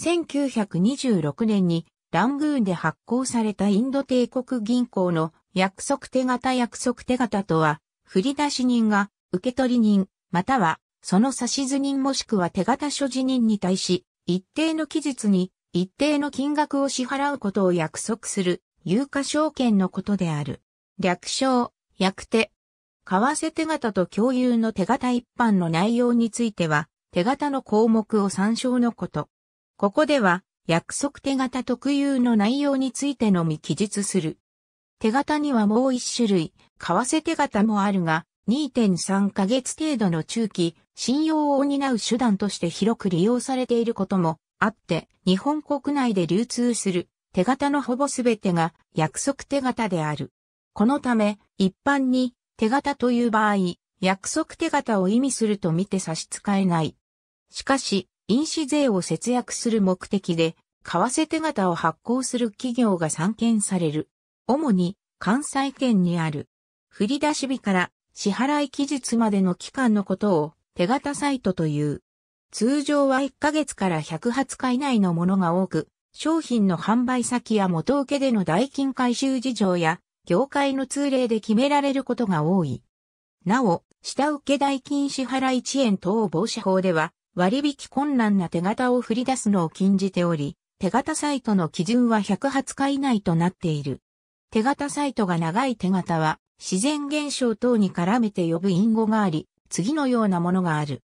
1926年にラングーンで発行されたインド帝国銀行の約束手形約束手形とは、振出人が受取人、またはその指図人もしくは手形所持人に対し、一定の期日に一定の金額を支払うことを約束する有価証券のことである。略称、約手。為替手形と共有の手形一般の内容については、手形の項目を参照のこと。ここでは、約束手形特有の内容についてのみ記述する。手形にはもう一種類、為替手形もあるが、2.3ヶ月程度の中期、信用を担う手段として広く利用されていることもあって、日本国内で流通する手形のほぼすべてが約束手形である。このため、一般に手形という場合、約束手形を意味すると見て差し支えない。しかし、印紙税を節約する目的で、為替手形を発行する企業が散見される。主に関西圏にある。振り出し日から支払い期日までの期間のことを手形サイトという。通常は1ヶ月から120日以内のものが多く、商品の販売先や元請けでの代金回収事情や、業界の通例で決められることが多い。なお、下請け代金支払い遅延等防止法では、割引困難な手形を振り出すのを禁じており、手形サイトの基準は120日以内となっている。手形サイトが長い手形は、自然現象等に絡めて呼ぶ隠語があり、次のようなものがある。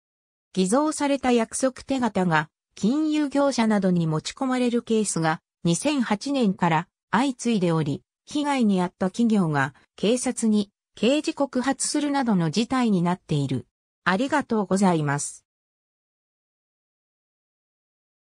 偽造された約束手形が金融業者などに持ち込まれるケースが2008年から相次いでおり、被害に遭った企業が警察に刑事告発するなどの事態になっている。ありがとうございます。